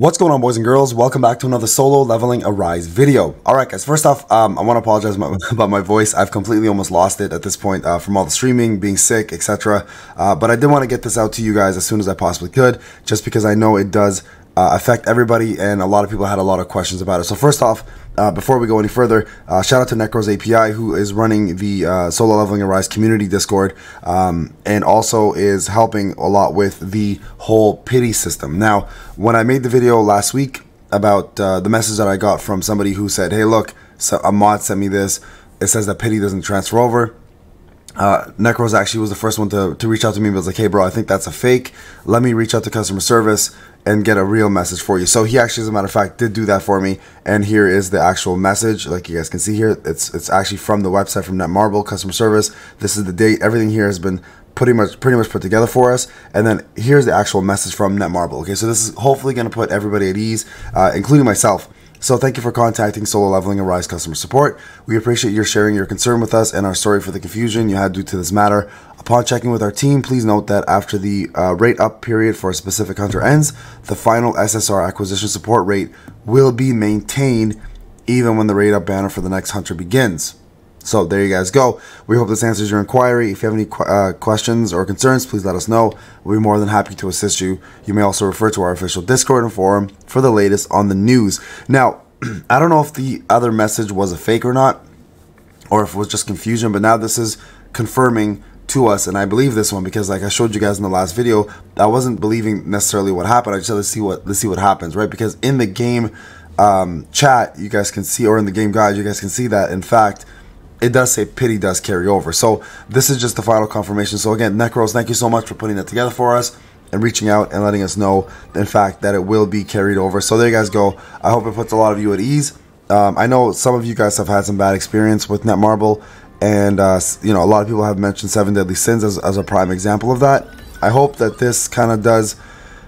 What's going on boys and girls? Welcome back to another solo leveling arise video. Alright guys, first off, um, I want to apologize about my voice. I've completely almost lost it at this point uh, from all the streaming, being sick, etc. Uh, but I did want to get this out to you guys as soon as I possibly could, just because I know it does uh, affect everybody, and a lot of people had a lot of questions about it. So first off, uh, before we go any further, uh, shout out to NecrozAPI, who is running the uh, Solo Leveling Arise community Discord, um, and also is helping a lot with the whole pity system. Now, when I made the video last week about uh, the message that I got from somebody who said, "Hey, look, so a mod sent me this. It says that pity doesn't transfer over." uh, Necros actually was the first one to, to reach out to me and was like, hey, bro, I think that's a fake. Let me reach out to customer service and get a real message for you. So he actually, as a matter of fact, did do that for me. And here is the actual message. Like you guys can see here, it's it's actually from the website from Netmarble customer service. This is the date. Everything here has been pretty much pretty much put together for us. And then here's the actual message from Netmarble. Okay, so this is hopefully going to put everybody at ease, uh, including myself. So thank you for contacting Solo Leveling Arise customer support. We appreciate your sharing your concern with us and our sorry for the confusion you had due to this matter. Upon checking with our team, please note that after the uh, rate up period for a specific hunter ends, the final SSR acquisition support rate will be maintained even when the rate up banner for the next hunter begins. So there you guys go. We hope this answers your inquiry. If you have any qu uh, questions or concerns, please let us know. We'll be more than happy to assist you. You may also refer to our official Discord and forum for the latest on the news. Now, I don't know if the other message was a fake or not, or if it was just confusion, but now this is confirming to us and I believe this one because like I showed you guys in the last video I wasn't believing necessarily what happened I just let's see what let's see what happens right because in the game um, chat you guys can see or in the game guide you guys can see that in fact it does say pity does carry over. So this is just the final confirmation. So again, Necroz, thank you so much for putting that together for us and reaching out and letting us know, in fact, that it will be carried over. So there you guys go. I hope it puts a lot of you at ease. Um, I know some of you guys have had some bad experience with Netmarble, and uh, you know a lot of people have mentioned Seven Deadly Sins as, as a prime example of that. I hope that this kind of does,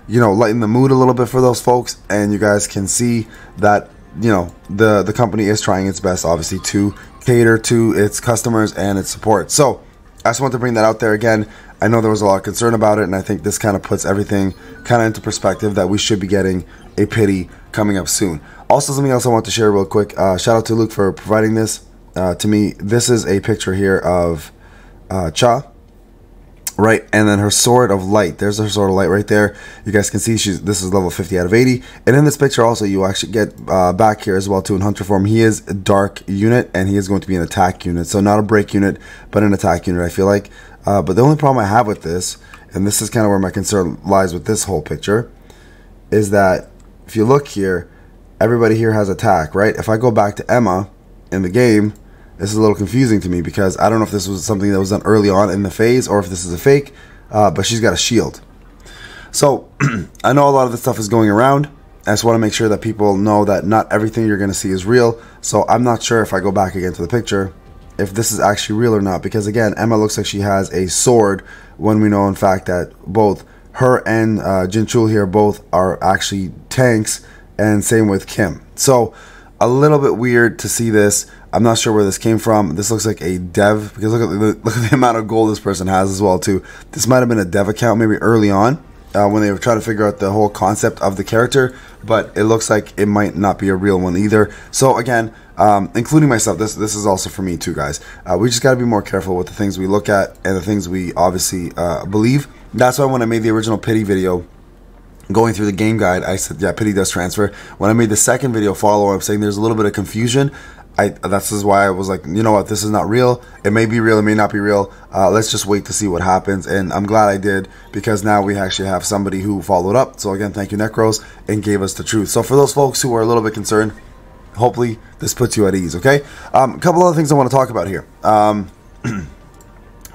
you know, lighten the mood a little bit for those folks, and you guys can see that you know the the company is trying its best, obviously, to cater to its customers and its support. So I just want to bring that out there again. I know there was a lot of concern about it, and I think this kind of puts everything kind of into perspective that we should be getting a pity coming up soon. Also, something else I want to share real quick. Uh, shout out to Luke for providing this uh, to me. This is a picture here of uh, Cha right? And then her sword of light. There's her sword of light right there. You guys can see she's this is level 50 out of 80. And in this picture also, you actually get uh, back here as well too in hunter form. He is a dark unit and he is going to be an attack unit. So not a break unit, but an attack unit, I feel like. Uh, but the only problem I have with this, and this is kind of where my concern lies with this whole picture, is that if you look here, everybody here has attack, right? If I go back to Emma in the game, this is a little confusing to me because I don't know if this was something that was done early on in the phase or if this is a fake, uh, but she's got a shield. So I know a lot of this stuff is going around. I just want to make sure that people know that not everything you're going to see is real. So I'm not sure if I go back again to the picture if this is actually real or not because again Emma looks like she has a sword when we know in fact that both her and uh, Jinchul here both are actually tanks and same with Kim. So a little bit weird to see this. I'm not sure where this came from. This looks like a dev because look at the, look at the amount of gold this person has as well too. This might have been a dev account maybe early on uh, when they were trying to figure out the whole concept of the character, but it looks like it might not be a real one either. So again, um, including myself, this this is also for me too, guys. Uh, we just got to be more careful with the things we look at and the things we obviously uh, believe. That's why when I made the original pity video going through the game guide, I said, yeah, pity does transfer. When I made the second video follow up saying there's a little bit of confusion, I that's is why I was like, you know what, this is not real. It may be real, it may not be real. Uh, let's just wait to see what happens. And I'm glad I did because now we actually have somebody who followed up. So again, thank you, Necroz, and gave us the truth. So for those folks who are a little bit concerned, hopefully this puts you at ease. Okay, um, a couple other things I want to talk about here. Um,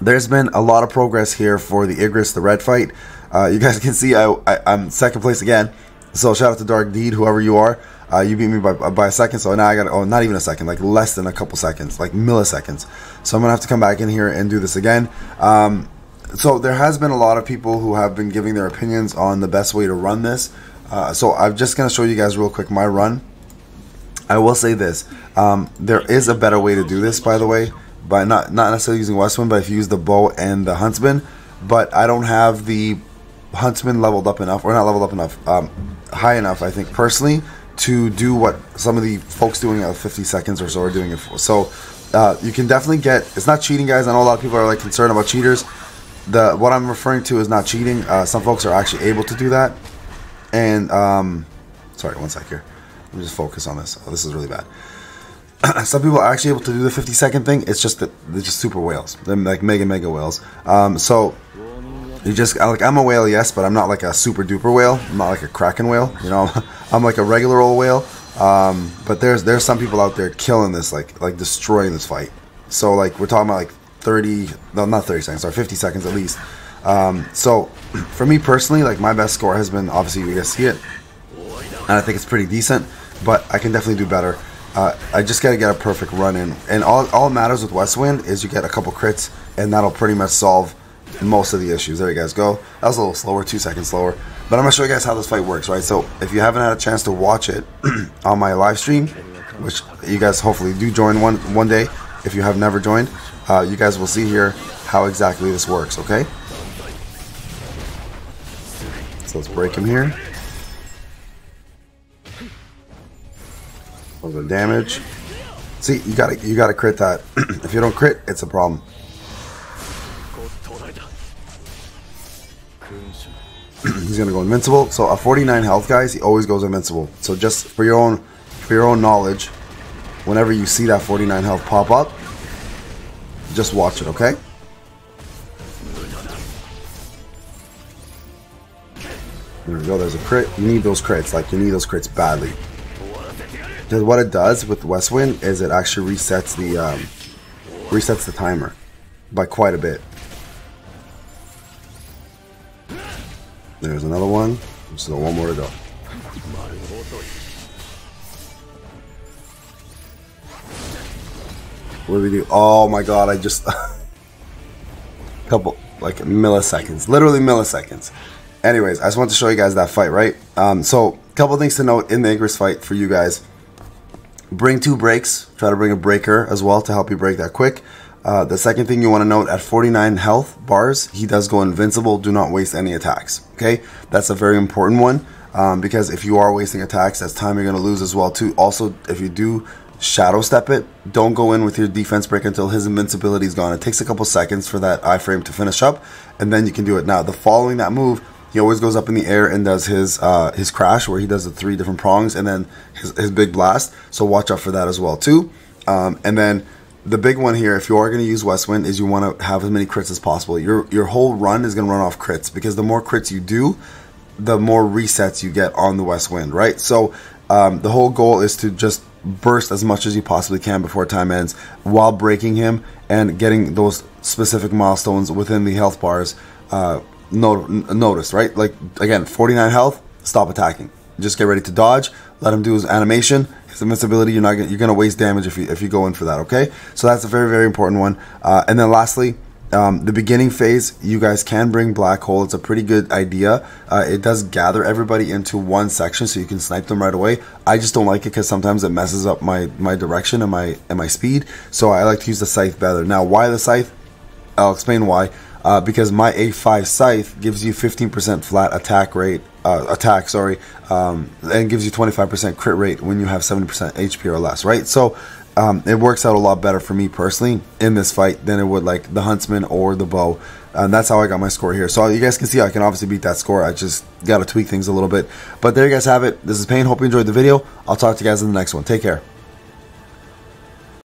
there's been a lot of progress here for the Igris, the red fight. Uh, you guys can see I, I, am second place again. So shout out to Dark Deed, whoever you are. Uh, you beat me by, by a second, so now I got oh not even a second, like less than a couple seconds, like milliseconds. So I'm gonna have to come back in here and do this again. Um, so there has been a lot of people who have been giving their opinions on the best way to run this. Uh, so I'm just gonna show you guys real quick my run. I will say this: um, there is a better way to do this, by the way, by not not necessarily using Westwind, but if you use the bow and the huntsman. But I don't have the huntsman leveled up enough, or not leveled up enough. Um, high enough, I think personally, to do what some of the folks doing at 50 seconds or so are doing it for. So uh, you can definitely get. It's not cheating, guys. I know a lot of people are like concerned about cheaters. The what I'm referring to is not cheating. Uh, some folks are actually able to do that. And um, sorry, one sec here. Let me just focus on this. Oh, this is really bad. some people are actually able to do the 50 second thing. It's just that they're just super whales. They're like mega mega whales. Um, so you just like I'm a whale, yes, but I'm not like a super duper whale. I'm not like a kraken whale. You know, I'm like a regular old whale. Um, but there's there's some people out there killing this, like like destroying this fight. So like we're talking about like 30, no, not 30 seconds, or 50 seconds at least. Um, so for me personally, like my best score has been obviously you guys see it, and I think it's pretty decent. But I can definitely do better. Uh, I just gotta get a perfect run in, and all all matters with Westwind is you get a couple crits, and that'll pretty much solve most of the issues. There you guys go. That was a little slower, two seconds slower. But I'm gonna show you guys how this fight works, right? So if you haven't had a chance to watch it on my live stream, which you guys hopefully do join one one day, if you have never joined, uh, you guys will see here how exactly this works. Okay. So let's break him here. the damage. See, you gotta you gotta crit that. if you don't crit, it's a problem. He's gonna go invincible. So a 49 health, guys, he always goes invincible. So just for your own for your own knowledge, whenever you see that 49 health pop up, just watch it, okay? There we go. There's a crit. You need those crits. Like you need those crits badly. Because what it does with Westwind is it actually resets the um, resets the timer by quite a bit. There's another one. Still one more to go. What do we do? Oh my god, I just... couple, like milliseconds. Literally milliseconds. Anyways, I just want to show you guys that fight, right? Um, so, couple things to note in the Igris fight for you guys. Bring two breaks. Try to bring a breaker as well to help you break that quick. Uh, the second thing you want to note at 49 health bars, he does go invincible. Do not waste any attacks. Okay, that's a very important one um, because if you are wasting attacks, that's time you're going to lose as well too. Also, if you do shadow step it, don't go in with your defense break until his invincibility is gone. It takes a couple seconds for that iframe to finish up, and then you can do it. Now, the following that move, he always goes up in the air and does his uh, his crash where he does the three different prongs and then his, his big blast. So watch out for that as well too. Um, and then the big one here, if you are going to use Westwind, is you want to have as many crits as possible. Your your whole run is going to run off crits because the more crits you do, the more resets you get on the Westwind, right? So um, the whole goal is to just burst as much as you possibly can before time ends while breaking him and getting those specific milestones within the health bars uh, not- notice, right? Like again, 49 health, stop attacking. Just get ready to dodge. Let him do his animation, his invincibility. You're not gonna, you're gonna waste damage if you if you go in for that. Okay, so that's a very very important one. Uh, and then lastly. Um, the beginning phase, you guys can bring black hole. It's a pretty good idea. Uh, it does gather everybody into one section, so you can snipe them right away. I just don't like it because sometimes it messes up my my direction and my and my speed. So I like to use the scythe better. Now, why the scythe? I'll explain why uh, because my A5 scythe gives you 15% flat attack rate, uh, attack, sorry, um, and gives you 25% crit rate when you have 70% HP or less, right? So um, it works out a lot better for me personally in this fight than it would like the Huntsman or the Bow. And that's how I got my score here. So you guys can see I can obviously beat that score. I just got to tweak things a little bit. But there you guys have it. This is Payne. Hope you enjoyed the video. I'll talk to you guys in the next one. Take care.